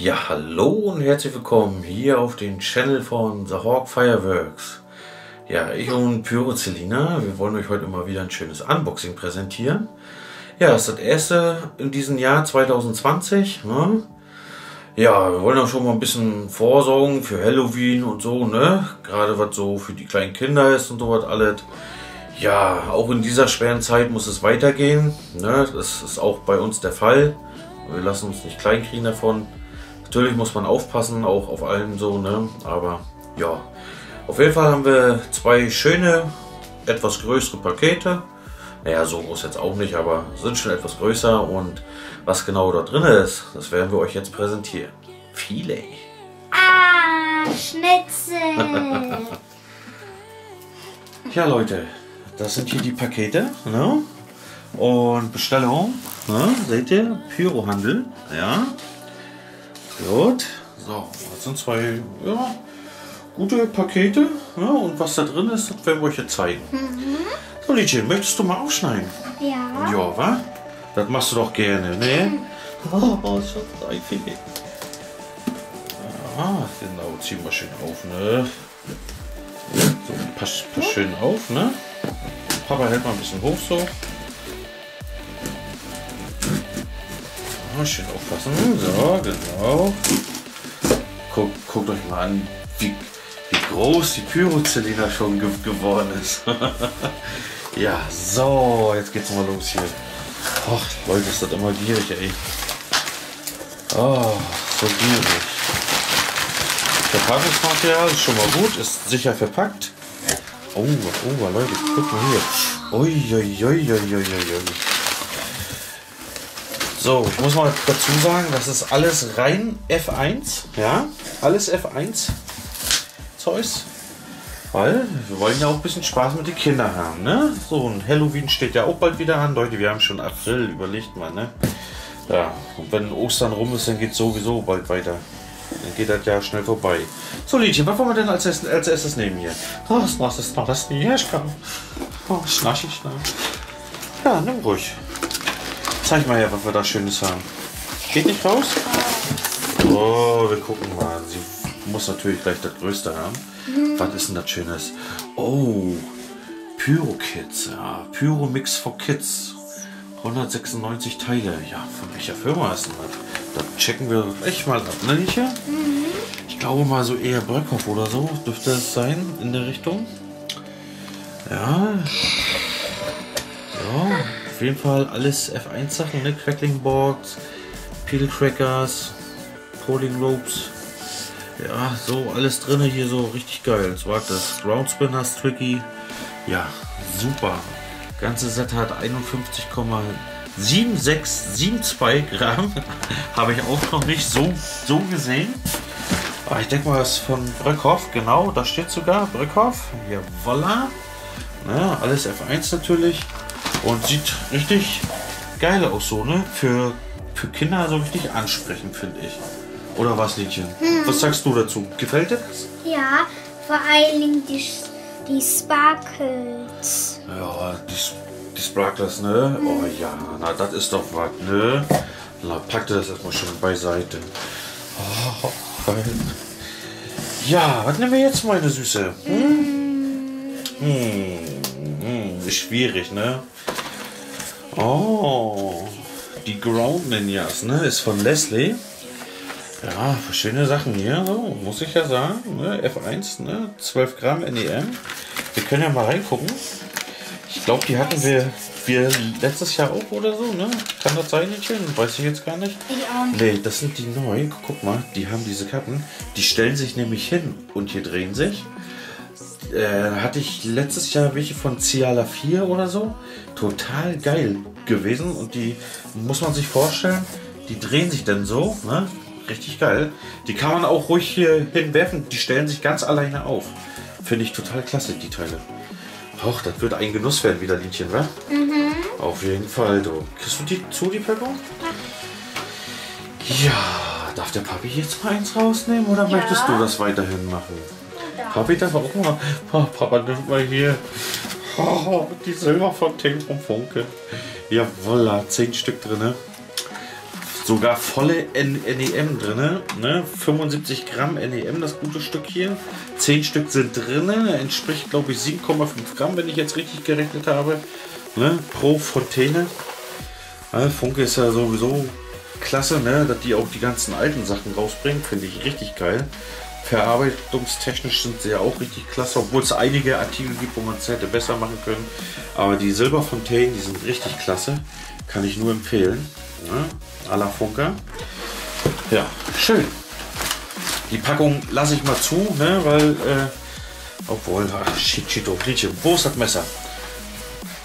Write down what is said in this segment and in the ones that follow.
Ja, hallo und herzlich willkommen hier auf dem Channel von The Hawk Fireworks. Ja, ich und Pyrozelina, wir wollen euch heute mal wieder ein schönes Unboxing präsentieren. Ja, das ist das erste in diesem Jahr 2020. Ne? Ja, wir wollen auch schon mal ein bisschen vorsorgen für Halloween und so, ne? Gerade was so für die kleinen Kinder ist und so was alles. Ja, auch in dieser schweren Zeit muss es weitergehen. Ne? Das ist auch bei uns der Fall. Wir lassen uns nicht klein kriegen davon. Natürlich muss man aufpassen, auch auf allen so, ne? Aber ja, auf jeden Fall haben wir zwei schöne, etwas größere Pakete. Naja, so groß jetzt auch nicht, aber sind schon etwas größer. Und was genau da drin ist, das werden wir euch jetzt präsentieren. Viele. Ah, Schnitzel. Ja, Leute, das sind hier die Pakete. Ne? Und Bestellung. Ne? Seht ihr? Pyrohandel. Ja. Gut. So, das sind zwei ja, gute Pakete. Ja, und was da drin ist, das werden wir euch jetzt zeigen. So, Liedchen, möchtest du mal aufschneiden? ja. Ja, wa? Das machst du doch gerne, ne? Oh, Schatz, ein Filet. Ah, genau, ziehen wir schön auf, ne? So, pass, pass schön auf, ne? Papa hält mal ein bisschen hoch so. Ah, schön aufpassen. So, genau. Guck, guckt euch mal an, wie, wie groß die Pyrozylinder schon ge geworden ist. ja, so, jetzt geht's mal los hier. Ach, Leute, ist das immer gierig, ey. Oh, so gierig. Verpackungsmaterial ist schon mal gut, ist sicher verpackt. Oh, oh, Leute, guck mal hier. Ui, ui, ui, ui, ui, ui. So, ich muss mal dazu sagen, das ist alles rein F1. Ja, alles F1 Zeugs. Weil wir wollen ja auch ein bisschen Spaß mit den Kindern haben, ne? So, ein Halloween steht ja auch bald wieder an. Leute, wir haben schon April, überlegt mal, ne? Ja, und wenn Ostern rum ist, dann geht sowieso bald weiter. Dann geht das ja schnell vorbei. So, Liedchen, was wollen wir denn als erstes, als erstes nehmen hier? Oh, das ist noch das nie herrschaffen. Oh, schnarchig, schnarch. Ja, nimm ruhig. Zeig mal her, was wir da Schönes haben. Geht nicht raus? Oh, wir gucken mal. Sie muss natürlich gleich das Größte haben. Was ist denn das Schönes? Oh, Pyro Kids. Ja, Pyro Mix for Kids. 196 Teile. Ja, von welcher Firma ist denn das? Das checken wir echt mal ab, ne, Liedchen? Ich glaube mal so eher Bröckhoff oder so dürfte es sein in der Richtung. Ja. So, auf jeden Fall alles F1 Sachen, ne? Crackling Boards, Peel Crackers, Polling Ropes. Ja, so alles drin hier so richtig geil. Das war das Ground Spinners Tricky. Ja, super. Ganze Set hat 51,7672 Gramm. Habe ich auch noch nicht so, so gesehen. Aber ich denke mal, das ist von Bröckhoff, genau, da steht sogar Bröckhoff. Hier, voila. Ja, alles F1 natürlich. Und sieht richtig geil aus, so, ne? Für, für Kinder so richtig ansprechend, finde ich. Oder was, Liedchen? Was sagst du dazu? Gefällt dir das? Ja, vor allen Dingen die, die Sparkles. Ja, die, die Sparklers, ne? Oh ja, na, das ist doch was, ne? Na, pack dir das erstmal schön beiseite. Oh, geil. Ja, was nehmen wir jetzt, meine Süße? Hm? Hm, hm, schwierig, ne? Oh, die Ground Ninjas, ne? Ist von Leslie. Ja, schöne Sachen hier, so, muss ich ja sagen. Ne? F1, ne? 12 Gramm NEM. Wir können ja mal reingucken. Ich glaube, die hatten wir, wir letztes Jahr auch oder so, ne? Kann das sein, Mädchen? Weiß ich jetzt gar nicht. Nee, das sind die neu. Guck mal, die haben diese Kappen. Die stellen sich nämlich hin und hier drehen sich. Äh, hatte ich letztes Jahr welche von Ciala 4 oder so. Total geil gewesen. Und die muss man sich vorstellen, die drehen sich dann so, ne? Richtig geil. Die kann man auch ruhig hier hinwerfen. Die stellen sich ganz alleine auf. Finde ich total klasse, die Teile. Och, das wird ein Genuss werden wieder, Liedchen, wa? Auf jeden Fall, du. Kriegst du die zu, die Packung? Ja, darf der Papi jetzt mal eins rausnehmen oder Ja. möchtest du das weiterhin machen? Papi darf auch mal. Oh, Papa, nimm mal hier. Oh, die Silberfontänen vom Funke. Jawolla, zehn Stück drin. Sogar volle N NEM drin. Ne? 75 Gramm NEM, das gute Stück hier. 10 Stück sind drin. Entspricht, glaube ich, 7,5 Gramm, wenn ich jetzt richtig gerechnet habe. Ne? Pro Fontäne. Ja, Funke ist ja sowieso klasse, ne? dass die auch die ganzen alten Sachen rausbringen. Finde ich richtig geil. Verarbeitungstechnisch sind sie ja auch richtig klasse, obwohl es einige Artikel gibt, wo man es hätte besser machen können. Aber die Silberfontänen, die sind richtig klasse. Kann ich nur empfehlen. Ne? A la Funker. Ja, schön. Die Packung lasse ich mal zu, ne? weil, äh, obwohl, ach, Chito, Gretchen, wo ist das Messer?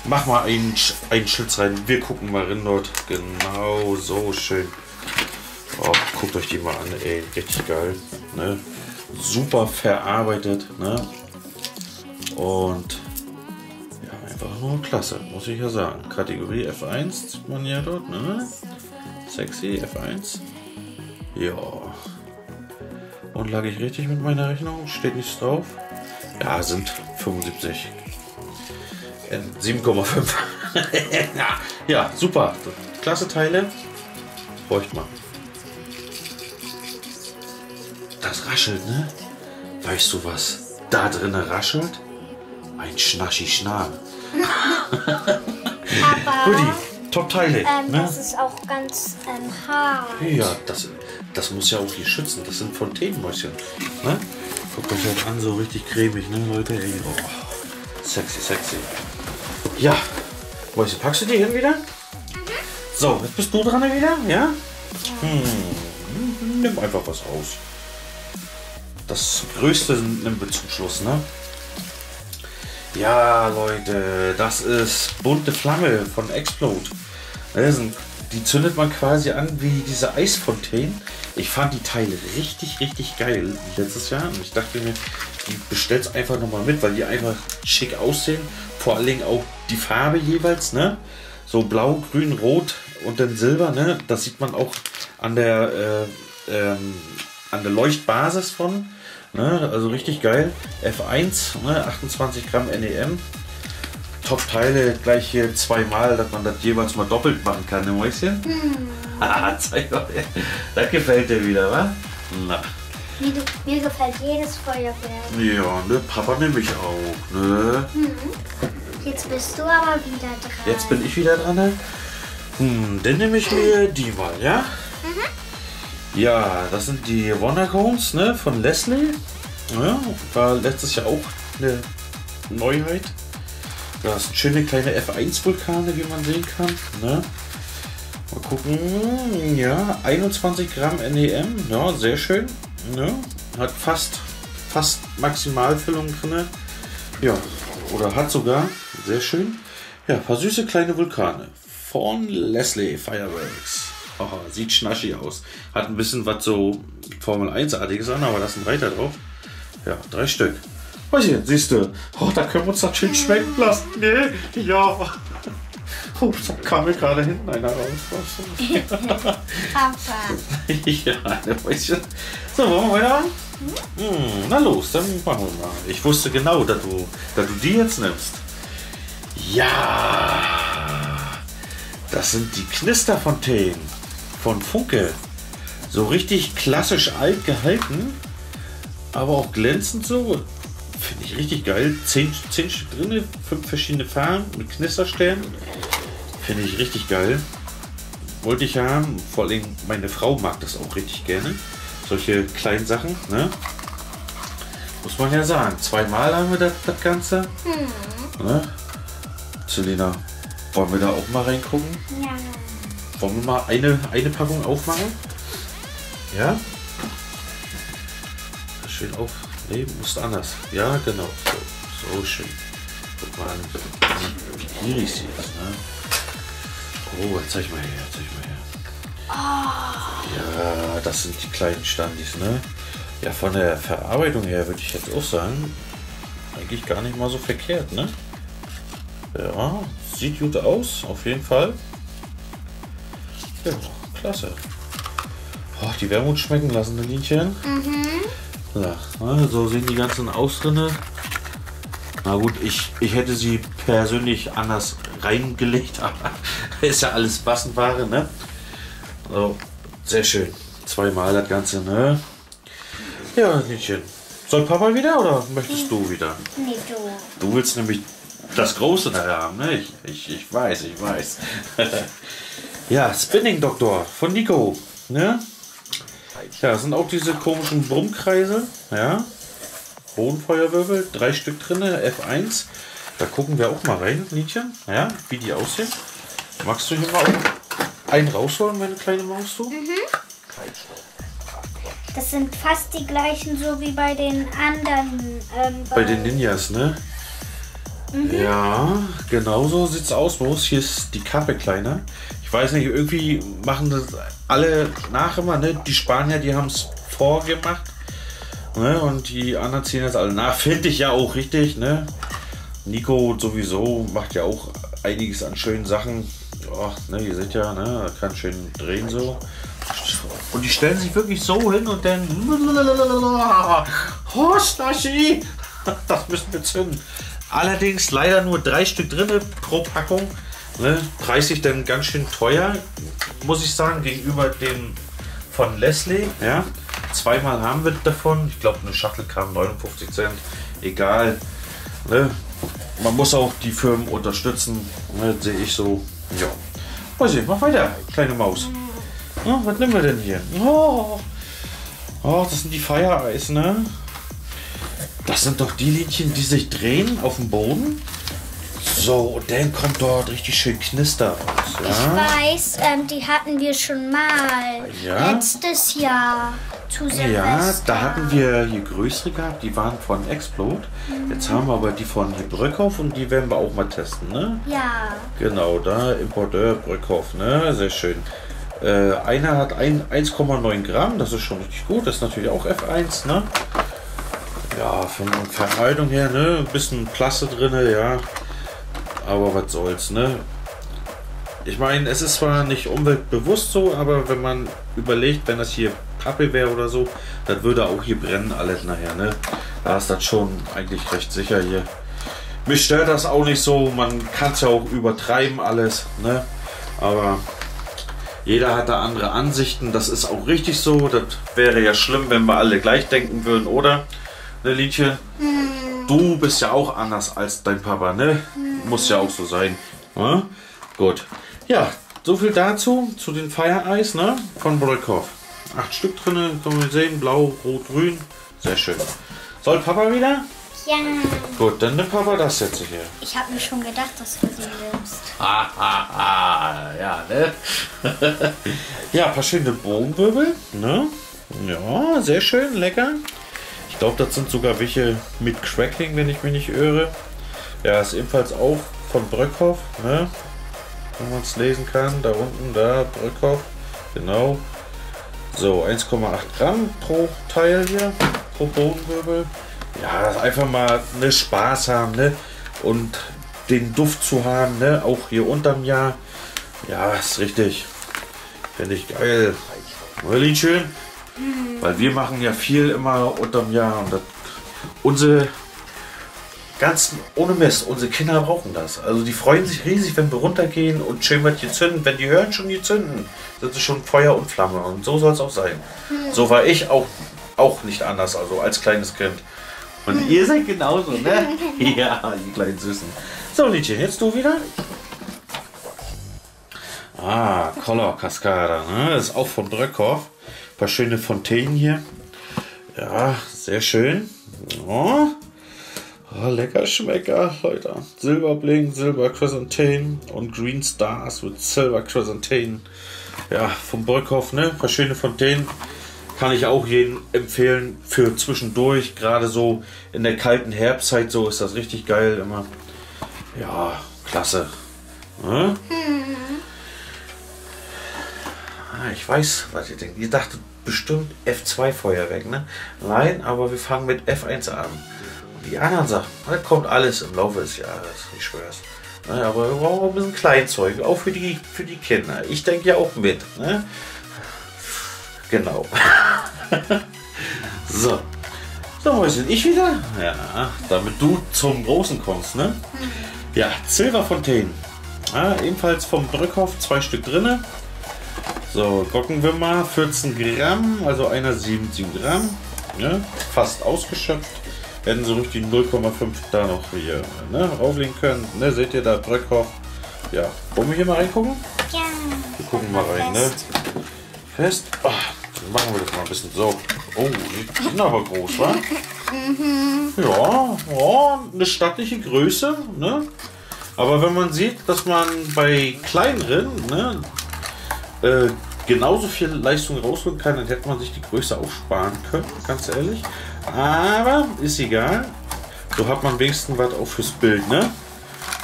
Mach mal einen, einen Schlitz rein. Wir gucken mal rein dort. Genau, so schön. Oh, guckt euch die mal an, ey. Richtig geil. Ne? Super verarbeitet. Ne? Und ja, einfach nur klasse, muss ich ja sagen. Kategorie F1 sieht man ja dort. Ne? Sexy F1. Ja. Und lag ich richtig mit meiner Rechnung? Steht nichts drauf? Ja, sind 75 äh, 7,5. ja, ja, super. Klasse Teile. Bräuchte man. Das raschelt, ne? Weißt du, was da drinnen raschelt? Ein Schnaschi-Schnar. Papa, Guti, Top-Teile. ähm, ne? das ist auch ganz ähm, hart. Ja, das, das muss ja auch hier schützen. Das sind Fontänenmäuschen. Ne? Guckt euch das an, so richtig cremig, ne, Leute? Ey, oh. Sexy, sexy. Ja. Mäuschen, packst du die hin wieder? So, jetzt bist du dran wieder, ja? Hm. Nimm einfach was raus. Das Größte Schluss, ne? Ja, Leute, das ist bunte Flamme von Explode. Sind, die zündet man quasi an wie diese Eisfontänen. Ich fand die Teile richtig, richtig geil letztes Jahr. Und ich dachte mir, die bestellst einfach nochmal mit, weil die einfach schick aussehen. Vor allen Dingen auch die Farbe jeweils, ne? So blau, grün, rot und dann silber, ne? Das sieht man auch an der, äh, ähm, an der Leuchtbasis von. Ne? Also richtig geil. F1, ne? 28 Gramm NEM. Top-Teile gleich hier zweimal, dass man das jeweils mal doppelt machen kann, ne Mäuschen? Haha, zeig mal. Das gefällt dir wieder, wa? Na. Mir, mir gefällt jedes Feuerwerk. Ja, ne, Papa nehme ich auch, ne? Jetzt bist du aber wieder dran. Jetzt bin ich wieder dran, ne? Hm, dann nehme ich mir die mal, ja? Ja, das sind die Wondercones, ne, von Leslie. Ja, war letztes Jahr auch eine Neuheit. Das sind schöne kleine F1-Vulkane, wie man sehen kann, ne? Mal gucken, ja, 21 Gramm NEM, ja, sehr schön, ne? Hat fast, fast Maximalfüllung drin, ja, oder hat sogar, sehr schön. Ja, paar süße kleine Vulkane von Leslie Fireworks. Aha, sieht schnaschi aus. Hat ein bisschen was so Formel 1-artiges an, aber da ist ein Reiter drauf. Ja, drei Stück. Was hier, siehst du? Oh, da können wir uns das schön schmecken lassen. Ne? Ja. Oh, da kam mir gerade hinten einer raus. Papa. ja, eine Mäuschen. So, wollen wir weiter? Hm, na los, dann machen wir mal. Ich wusste genau, dass du, dass du die jetzt nimmst. Ja, das sind die Knisterfontänen von Funke. So richtig klassisch alt gehalten, aber auch glänzend so. Finde ich richtig geil. Zehn, zehn Stück drin, fünf verschiedene Farben mit Knisterstellen. Finde ich richtig geil. Wollte ich haben. Vor allem meine Frau mag das auch richtig gerne. Solche kleinen Sachen, ne? Muss man ja sagen. Zweimal haben wir das, das Ganze. Ne? Selina, wollen wir da auch mal reingucken? Ja. Wollen wir mal eine, eine Packung aufmachen? Ja? Schön auf. Nee, muss anders. Ja, genau. So, so schön. Guck mal an, wie gierig sie ist. Ne? Oh, jetzt zeig mal her, zeig mal her. Ja, das sind die kleinen Standis, ne? Ja, von der Verarbeitung her würde ich jetzt auch sagen, eigentlich gar nicht mal so verkehrt, ne? Ja, sieht gut aus, auf jeden Fall. Ja, klasse. Oh, die Wermut schmecken lassen, ne Linchen? Ja, ne, so sehen die ganzen aus drinne. Na gut, ich, ich hätte sie persönlich anders reingelegt, aber ist ja alles Bassenware, ne? So, Sehr schön. Zweimal das Ganze, ne? Ja, Nietchen. Soll Papa wieder oder möchtest du wieder? Nee, du. Du willst nämlich das Große da haben, ne? Ich, ich, ich weiß, ich weiß. ja, Spinning Doktor von Nico, ne? Ja, das sind auch diese komischen Brummkreise, ja? Bodenfeuerwirbel, drei Stück drin, F1. Da gucken wir auch mal rein, Nietchen, ja, wie die aussehen. Magst du hier mal einen rausholen, meine kleine Maus, du? Das sind fast die gleichen, so wie bei den anderen. Ähm, Bei den Ninjas, ne? Ja, genau so sieht's aus. Bloß hier ist die Kappe kleiner. Weiß nicht, irgendwie machen das alle nach immer, ne? Die Spanier, die haben es vorgemacht. Ne? Und die anderen ziehen das alle nach. Finde ich ja auch richtig, ne? Nico sowieso macht ja auch einiges an schönen Sachen. Ja, ne, ihr seht ja, ne? Kann schön drehen so. Und die stellen sich wirklich so hin und dann. Hostashi! Das müssen wir zünden. Allerdings leider nur drei Stück drin pro Packung. Ne? Preislich dann ganz schön teuer, muss ich sagen, gegenüber dem von Leslie. Ja? Zweimal haben wir davon. Ich glaube, eine Schachtel kam 59 Cent. Egal. Ne? Man muss auch die Firmen unterstützen. Ne? Sehe ich so. Ja. Weiß ich, mach weiter, kleine Maus. Ja, was nehmen wir denn hier? Oh, oh das sind die Fire Eyes, ne? Das sind doch die Linien, die sich drehen auf dem Boden. So, und dann kommt dort richtig schön Knister raus. Ich Ja, weiß, ähm, die hatten wir schon mal. Ja? Letztes Jahr zu Silvester. ja da hatten wir hier größere gehabt, die waren von Explode. Jetzt haben wir aber die von hier Brückhoff und die werden wir auch mal testen, ne? Ja. Genau, da Importeur Brückhoff, ne? Sehr schön. Äh, einer hat ein- 1,9 Gramm, das ist schon richtig gut. Das ist natürlich auch F1, ne? Ja, von Verhaltung her, ne? Ein bisschen Plaste drin, ja. Aber was soll's, ne? Ich meine, es ist zwar nicht umweltbewusst so, aber wenn man überlegt, wenn das hier Pappe wäre oder so, dann würde auch hier brennen alles nachher, ne? Da ist das schon eigentlich recht sicher hier. Mich stört das auch nicht so, man kann es ja auch übertreiben alles, ne? Aber jeder hat da andere Ansichten, das ist auch richtig so. Das wäre ja schlimm, wenn wir alle gleich denken würden, oder? Ne, Liedchen? Du bist ja auch anders als dein Papa, ne? Muss ja auch so sein. Ne? Gut. Ja, so viel dazu, zu den Eyes, ne? Von Brolkow. Acht Stück drin, können wir sehen. Blau, Rot, Grün. Sehr schön. Soll Papa wieder? Ja. Gut, dann nimmt Papa das jetzt hier. Ich habe mir schon gedacht, dass du sie nimmst. Ah, ah, ah, ja, ne? ja, ein paar schöne Bogenwirbel, ne? Ja, sehr schön, lecker. Ich glaube, das sind sogar welche mit Crackling, wenn ich mich nicht irre. Ja, ist ebenfalls auch von Bröckhoff, ne? Wenn man es lesen kann, da unten, da, Bröckhoff, genau. So, 1,8 Gramm pro Teil hier, pro Bodenwirbel. Ja, einfach mal ne Spaß haben, ne? Und den Duft zu haben, ne? Auch hier unterm Jahr. Ja, ist richtig. Finde ich geil. Really schön. Weil wir machen ja viel immer unterm Jahr und das, unsere ganz ohne Mist, unsere Kinder brauchen das. Also die freuen sich riesig, wenn wir runtergehen und schön was hier zünden. Wenn die hören schon die zünden, sind sie schon Feuer und Flamme. Und so soll es auch sein. So war ich auch, auch nicht anders, also als kleines Kind. Und ihr seid genauso, ne? ja, die kleinen Süßen. So, Liedchen, jetzt du wieder. Ah, Color Cascada, ne? Das ist auch von Bröckhoff. Paar schöne Fontänen hier. Ja, sehr schön. Oh. Oh, lecker Schmecker, Leute. Silberbling, Silber Chrysanthemum und Green Stars mit Silber Chrysanthemum. Ja, vom Bröckhoff, ne? Ein paar schöne Fontänen. Kann ich auch jedem empfehlen für zwischendurch. Gerade so in der kalten Herbstzeit, so ist das richtig geil immer. Ja, klasse. Ne? Ah, ich weiß, was ihr denkt. Ihr dachtet bestimmt F2 Feuerwerk, ne? Nein, aber wir fangen mit F1 an. Und die anderen Sachen, das kommt alles im Laufe des Jahres, ich schwör's. Ne, aber wir brauchen auch ein bisschen Kleinzeug, auch für die, für die Kinder. Ich denke ja auch mit, ne? Genau. so. So, Mäuschen, ich wieder? Ja, damit du zum Großen kommst, ne? Ja, Silberfontänen. Ja, ebenfalls vom Brückhoff, zwei Stück drinne. So, gucken wir mal. 14 Gramm, also einer 17 Gramm. Ne? Fast ausgeschöpft. Hätten ruhig die 0,5 da noch hier ne, rauflegen können. Ne, seht ihr da, Bröckhoff. Ja, wollen wir hier mal reingucken? Ja. Wir gucken mal rein, ne? Fest. Dann machen wir das mal ein bisschen so. Oh, die sind aber groß, wa? Ja, ja, eine stattliche Größe, ne? Aber wenn man sieht, dass man bei kleineren, ne, äh, genauso viel Leistung rausholen kann, dann hätte man sich die Größe auch sparen können, ganz ehrlich. Aber ist egal. So hat man wenigstens was auch fürs Bild, ne?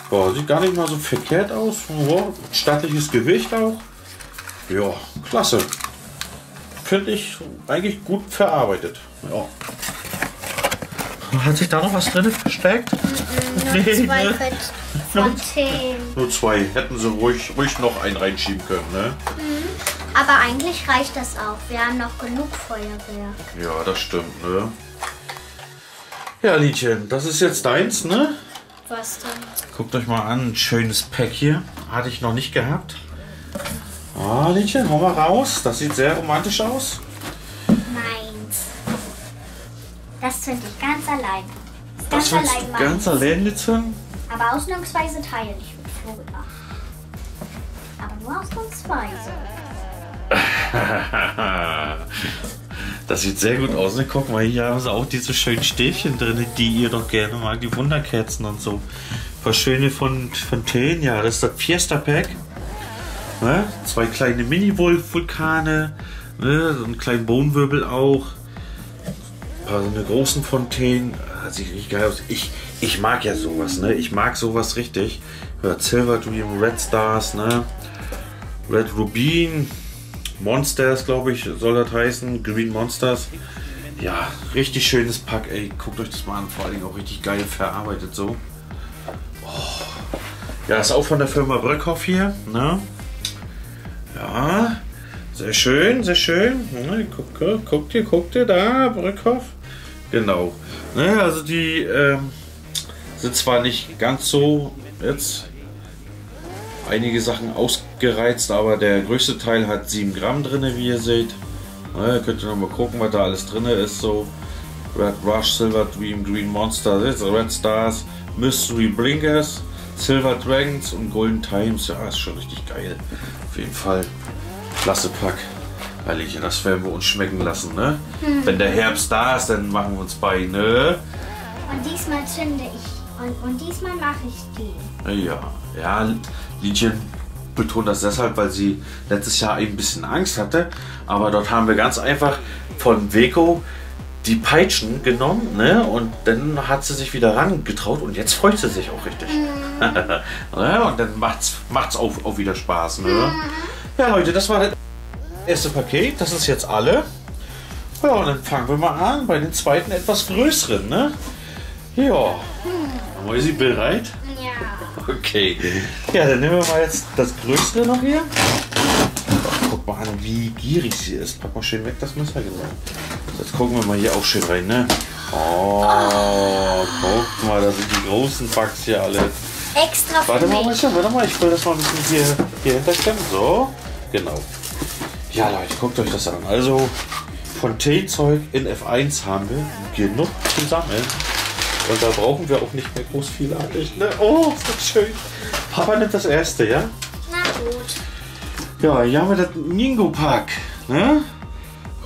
Boah, sieht gar nicht mal so verkehrt aus. Ja, stattliches Gewicht auch. Ja, klasse. Finde ich eigentlich gut verarbeitet. Ja. Hat sich da noch was drin versteckt? Nur Nee, zwei ne? Von. Nur zwei. Hätten sie ruhig, ruhig noch einen reinschieben können, ne? Aber eigentlich reicht das auch. Wir haben noch genug Feuerwehr. Ja, das stimmt, ne? Ja, Liedchen, das ist jetzt deins, ne? Was denn? Guckt euch mal an, ein schönes Pack hier. Hatte ich noch nicht gehabt. Ah, Liedchen, hau mal raus. Das sieht sehr romantisch aus. Meins. Das finde ich ganz allein. Das Ganz willst allein du ganz allein litzen? Aber ausnahmsweise teile ich mit Florida. Aber nur ausnahmsweise. Das sieht sehr gut aus. Ne? Guck mal, hier haben sie auch diese schönen Stäbchen drin, die ihr doch gerne mag. Die Wunderkerzen und so. Ein paar schöne von Fontaine. Ja, das ist das Fiesta Pack. Ne? Zwei kleine Mini-Vulkane. Ne? So einen kleinen Bohnenwirbel auch. Ein paar so eine großen Fontänen. Sieht richtig geil aus. Ich, ich mag ja sowas. Ne? Ich mag sowas richtig. Silver Dream, Red Stars, ne? Red Rubin, Monsters, glaube ich, soll das heißen. Green Monsters. Ja, richtig schönes Pack, ey. Guckt euch das mal an. Vor allen Dingen auch richtig geil verarbeitet so. Oh. Ja, ist auch von der Firma Bröckhoff hier. Ne? Ja, sehr schön, sehr schön. Ne, guck, guckt ihr, guckt ihr da, Bröckhoff? Genau. Ne, also die ähm, sind zwar nicht ganz so jetzt einige Sachen ausgereizt, aber der größte Teil hat 7 Gramm drin, wie ihr seht. Ihr könnt ihr noch mal gucken, was da alles drin ist. So Red Rush, Silver Dream, Green Monster, Red Stars, Mystery Blinkers, Silver Dragons und Golden Times. Ja, ist schon richtig geil. Auf jeden Fall. Klasse Pack. Ehrlich, das werden wir uns schmecken lassen, ne? Wenn der Herbst da ist, dann machen wir uns bei, ne? Und diesmal zünde ich. Und, und diesmal mache ich die. Ja, ja, Liedchen betont das deshalb, weil sie letztes Jahr ein bisschen Angst hatte. Aber dort haben wir ganz einfach von Weko die Peitschen genommen, ne? Und dann hat sie sich wieder rangetraut und jetzt freut sie sich auch richtig. ne? Und dann macht's, macht's auch, auch wieder Spaß, ne? Ja, Leute, das war das erste Paket. Das ist jetzt alle. Ja, und dann fangen wir mal an bei den zweiten etwas größeren, ne? Ja. Mäusi bereit? Ja. Okay. Ja, dann nehmen wir mal jetzt das Größte noch hier. Guck mal an, wie gierig sie ist. Pack mal schön weg das Messer gesagt. Jetzt gucken wir mal hier auch schön rein, ne? Oh, guck mal, da sind die großen Packs hier alle. Extra für Warte mal, mich. Mäuschen, warte mal, ich will das mal ein bisschen hier, hier hinterklemmen. So, genau. Ja, Leute, guckt euch das an. Also, von T-Zeug in F1 haben wir genug zu sammeln. Und da brauchen wir auch nicht mehr groß vielartig. Ne? Oh, ist das schön. Papa nimmt das erste, ja? Na gut. Ja, hier haben wir das Ningo-Pack. Ne?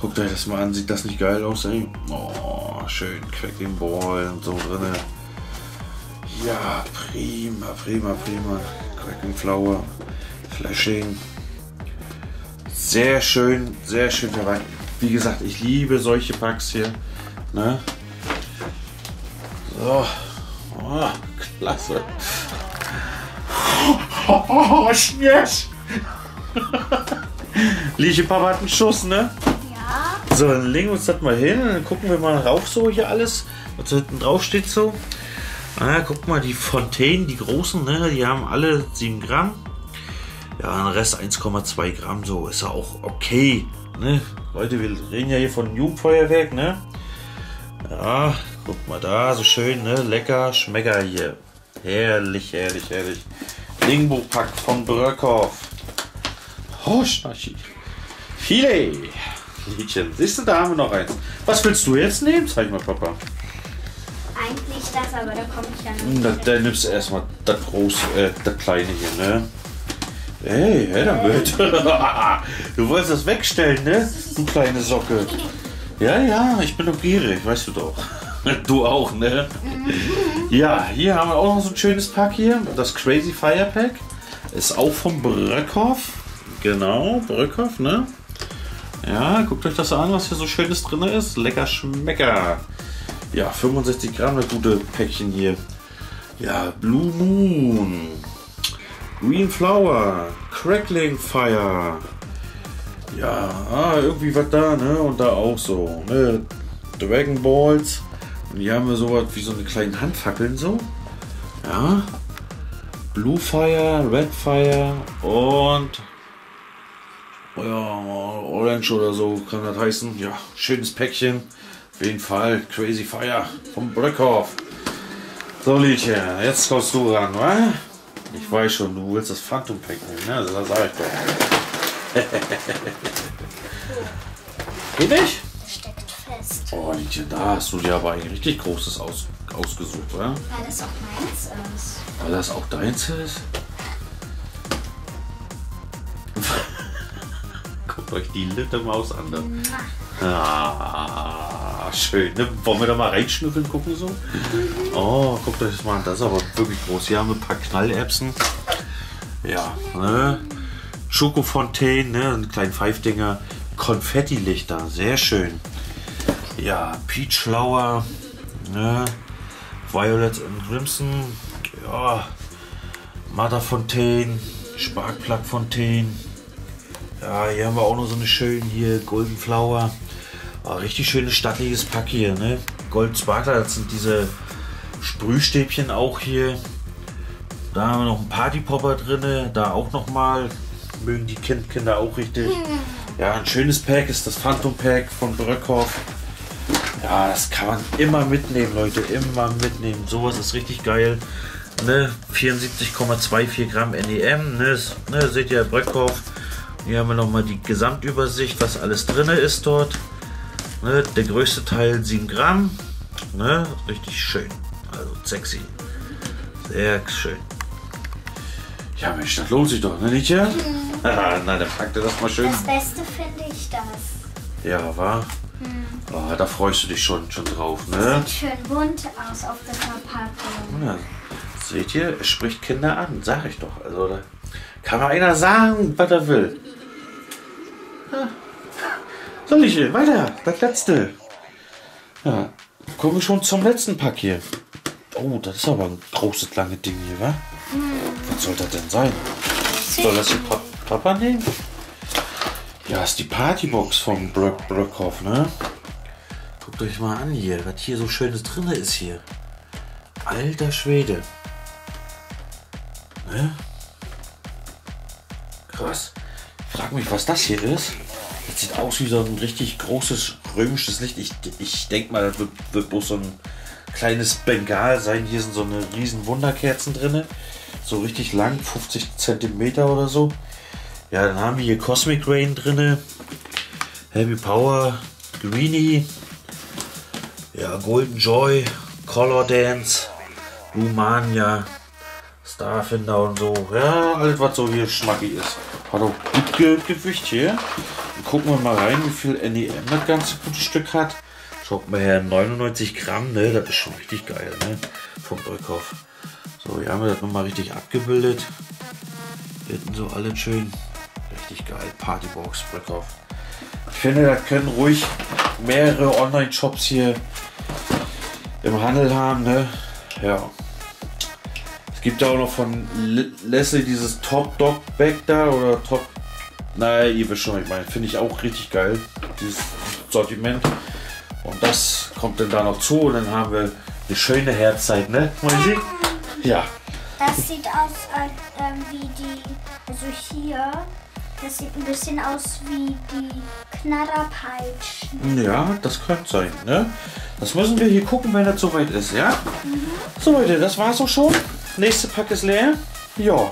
Guckt euch das mal an, sieht das nicht geil aus, ey? Oh, schön Cracking Ball und so drinne. Ja, prima, prima, prima. Cracking Flower, Flashing. Sehr schön, sehr schön verwandt. Wie gesagt, ich liebe solche Packs hier. Ne? So. Oh, klasse. Oh, yes. Liege Papa hat einen Schuss, ne? Ja. So, dann legen wir uns das mal hin und dann gucken wir mal rauf so hier alles, was da hinten drauf steht so. Ah, guck mal, die Fontaine, die großen, ne, die haben alle 7 Gramm. Ja, den Rest 1,2 Gramm, so ist ja auch okay. Ne? Leute, wir reden ja hier von Jugendfeuerwerk, ne? Ja, guck mal da, so schön, ne? Lecker, Schmecker hier. Herrlich, herrlich, herrlich. Lingbo-Pack von Bröckhoff. Schnarchi. Filet. Liedchen. Siehst du, da haben wir noch eins. Was willst du jetzt nehmen? Zeig mal, Papa. Eigentlich das, aber da komme ich ja Da, nicht. da nimmst du erstmal das große, äh, das kleine hier, ne? Hey, hey damit. du wolltest das wegstellen, ne? Du kleine Socke. Ja, ja, ich bin doch gierig, weißt du doch. Du auch, ne? Ja, hier haben wir auch noch so ein schönes Pack hier. Das Crazy Fire Pack. Ist auch vom Bröckhoff. Genau, Bröckhoff, ne? Ja, guckt euch das an, was hier so schönes drin ist. Lecker Schmecker. Ja, 65 Gramm, das gute Päckchen hier. Ja, Blue Moon. Green Flower. Crackling Fire. Ja, ah, irgendwie was da, ne? Und da auch so, ne? Dragon Balls. Und hier haben wir sowas wie so eine kleine Handfackeln so. Ja. Blue Fire, Red Fire und ja, Orange oder so kann das heißen. Ja, schönes Päckchen. Auf jeden Fall Crazy Fire vom Bröckhoff. So, Liedchen, jetzt kommst du ran, wa? Ich weiß schon, du willst das Phantom Pack nehmen, ne? Das sag ich doch. Geht nicht? Steckt fest. Oh, Liedchen, da hast du dir aber ein richtig großes aus, ausgesucht, oder? Weil das auch meins ist. Weil das auch deins ist? Guckt euch die Litte Maus an. Ne? Ah, schön. Ne? Wollen wir da mal reinschnüffeln, gucken so? Oh, guckt euch das mal an. Das ist aber wirklich groß. Hier haben wir ein paar Knallerbsen. Ja, ne? Schokofontänen, ne? Einen kleinen Pfeifdinger. Konfettilichter, sehr schön. Ja, Peach Flower, ne? Violet and Crimson, ja, Mother Fontaine, Sparkplug Fontaine. Ja, hier haben wir auch noch so eine schöne hier, Golden Flower. Ah, richtig schönes stattliches Pack hier, ne? Gold Sparkler, das sind diese Sprühstäbchen auch hier. Da haben wir noch einen Partypopper drin, da auch noch mal. Mögen die kind Kinder auch richtig. Ja, ein schönes Pack ist das Phantom Pack von Bröckhoff. Ja, das kann man immer mitnehmen, Leute. Immer mitnehmen. Sowas ist richtig geil. Ne? 74,24 Gramm NEM. Ne? Ne? Seht ihr, Bröckhoff. Hier haben wir nochmal die Gesamtübersicht, was alles drin ist dort. Ne? Der größte Teil 7 Gramm. Ne? Richtig schön. Also sexy. Sehr schön. Ja, Mensch, das lohnt sich doch, ne, Liedchen? Na, dann packt ihr das mal schön. Das Beste finde ich das. Ja, war. Oh, da freust du dich schon, schon drauf, ne? Sieht schön bunt aus auf der Verpackung. Ja, seht ihr, es spricht Kinder an, sag ich doch. Also da kann mal einer sagen, was er will. Ja. So, Lichel, weiter, das letzte. Ja, kommen wir schon zum letzten Pack hier. Oh, das ist aber ein großes, lange Ding hier, wa? Was soll das denn sein? Soll das die pa Papa nehmen? Ja, ist die Partybox vom Brock Brockhoff, ne? Guckt euch mal an hier, was hier so schönes drin ist hier. Alter Schwede. Ne? Krass. Ich frag mich, was das hier ist. Das sieht aus wie so ein richtig großes römisches Licht. Ich, ich denke mal, das wird, wird bloß so ein kleines Bengal sein. Hier sind so eine riesen Wunderkerzen drin. So richtig lang, 50 Zentimeter oder so. Ja, dann haben wir hier Cosmic Rain drin. Heavy Power, Greenie. Ja, Golden Joy, Color Dance, Lumania, Starfinder und so. Ja, alles was so hier schmackig ist. Hat auch gut Ge Gewicht hier. Dann gucken wir mal rein, wie viel NEM das ganze gute Stück hat. Schaut mal her, 99 Gramm, ne? Das ist schon richtig geil, ne? Vom Brückhoff. So, hier haben wir das nochmal richtig abgebildet. Hier hinten so alles schön. Richtig geil. Partybox, Brückhoff. Ich finde, da können ruhig mehrere Online-Shops hier im Handel haben, ne? Ja. Es gibt auch noch von Leslie dieses Top Dog Bag da oder Top. Naja, ihr wisst schon, ich meine. Finde ich auch richtig geil. Dieses Sortiment. Und das kommt dann da noch zu und dann haben wir eine schöne Herzzeit, ne? Sie? Ja. Das sieht aus als, ähm, wie die, also hier, das sieht ein bisschen aus wie die Knarrerpeitschen. Ja, das könnte sein, ne? Das müssen wir hier gucken, wenn das soweit ist, ja? So Leute, das war's auch schon. Nächste Pack ist leer. Ja.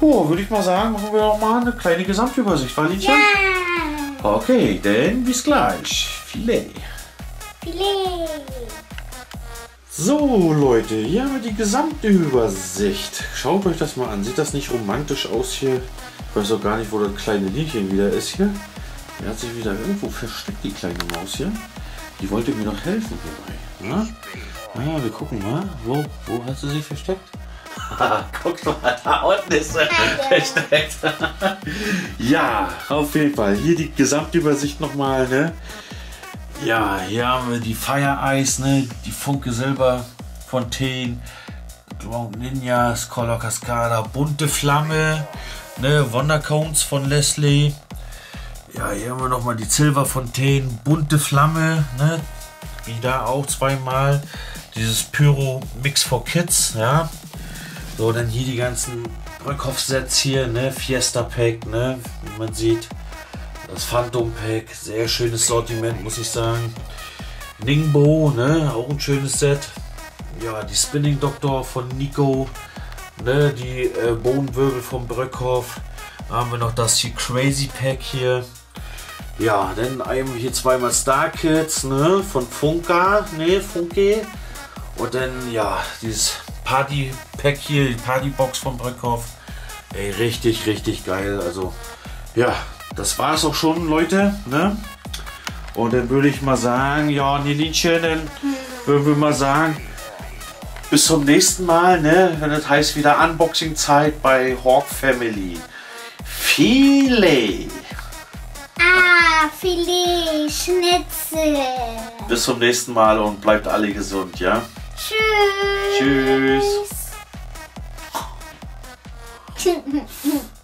Oh, würde ich mal sagen, machen wir noch mal eine kleine Gesamtübersicht, weil Liedchen? Ja! Okay, dann bis gleich. Filet. Filet. So Leute, hier haben wir die gesamte Übersicht. Schaut euch das mal an. Sieht das nicht romantisch aus hier? Ich weiß auch gar nicht, wo das kleine Liedchen wieder ist hier. Er hat sich wieder irgendwo versteckt, die kleine Maus hier. Die wollte mir doch helfen hierbei. Ja? Ah, wir gucken mal. Wo, wo hat sie sich versteckt? Guck mal, da unten ist sie versteckt. ja, auf jeden Fall. Hier die Gesamtübersicht nochmal. Ne? Ja, hier haben wir die Fire Ice, ne? die Funke Silber Fontänen, Cloud Ninjas, Color Cascada, bunte Flamme, ne? Wondercones von Leslie. Ja, hier haben wir nochmal die Silver Fontänen, bunte Flamme, ne? Wieder auch zweimal. Dieses Pyro Mix for Kids, ja. So, dann hier die ganzen Brückhoff-Sets hier, ne? Fiesta Pack, ne? Wie man sieht. Das Phantom Pack, sehr schönes Sortiment, muss ich sagen. Ningbo, ne, auch ein schönes Set. Ja, die Spinning Doctor von Nico, ne, die äh, Bohnenwirbel von Bröckhoff. Haben wir noch das hier Crazy Pack hier. Ja, dann wir hier zweimal Star Kids, ne, von Funka, ne, Funke. Und dann, ja, dieses Party Pack hier, die Party Box von Bröckhoff. Ey, richtig, richtig geil. Also, ja, das war es auch schon, Leute. Ne? Und dann würde ich mal sagen, ja, Nilinchen, dann würden wir mal sagen, bis zum nächsten Mal, ne? Wenn das heißt wieder Unboxing-Zeit bei Hawk Family. Filet! Ah, Filet, Schnitzel. Bis zum nächsten Mal und bleibt alle gesund, ja? Tschüss. Tschüss.